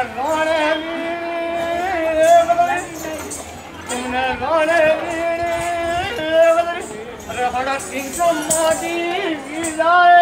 I'm not going to be able to. I'm going to be able to. I'm going to be able to.